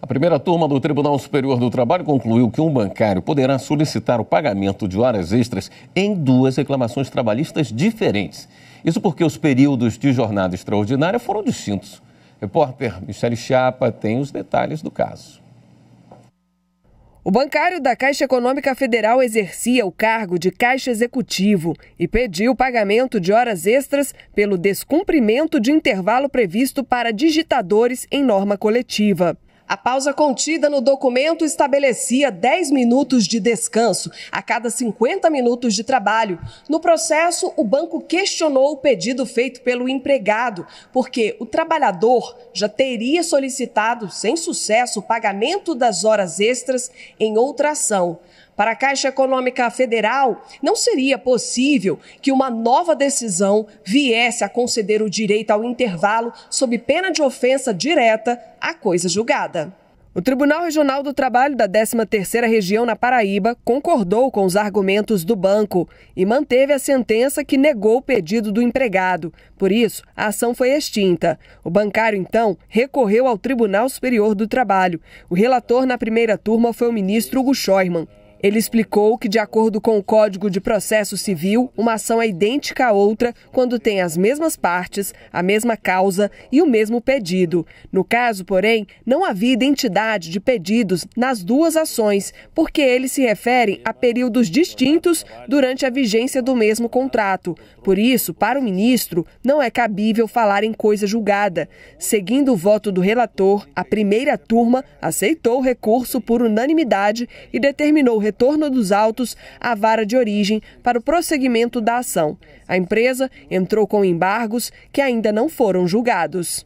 A primeira turma do Tribunal Superior do Trabalho concluiu que um bancário poderá solicitar o pagamento de horas extras em duas reclamações trabalhistas diferentes. Isso porque os períodos de jornada extraordinária foram distintos. Repórter Michele Chapa tem os detalhes do caso. O bancário da Caixa Econômica Federal exercia o cargo de caixa executivo e pediu pagamento de horas extras pelo descumprimento de intervalo previsto para digitadores em norma coletiva. A pausa contida no documento estabelecia 10 minutos de descanso a cada 50 minutos de trabalho. No processo, o banco questionou o pedido feito pelo empregado, porque o trabalhador já teria solicitado, sem sucesso, o pagamento das horas extras em outra ação. Para a Caixa Econômica Federal, não seria possível que uma nova decisão viesse a conceder o direito ao intervalo sob pena de ofensa direta à coisa julgada. O Tribunal Regional do Trabalho da 13ª Região na Paraíba concordou com os argumentos do banco e manteve a sentença que negou o pedido do empregado. Por isso, a ação foi extinta. O bancário, então, recorreu ao Tribunal Superior do Trabalho. O relator na primeira turma foi o ministro Hugo Scheuermann. Ele explicou que, de acordo com o Código de Processo Civil, uma ação é idêntica à outra quando tem as mesmas partes, a mesma causa e o mesmo pedido. No caso, porém, não havia identidade de pedidos nas duas ações, porque eles se referem a períodos distintos durante a vigência do mesmo contrato. Por isso, para o ministro, não é cabível falar em coisa julgada. Seguindo o voto do relator, a primeira turma aceitou o recurso por unanimidade e determinou retorno dos autos à vara de origem para o prosseguimento da ação. A empresa entrou com embargos que ainda não foram julgados.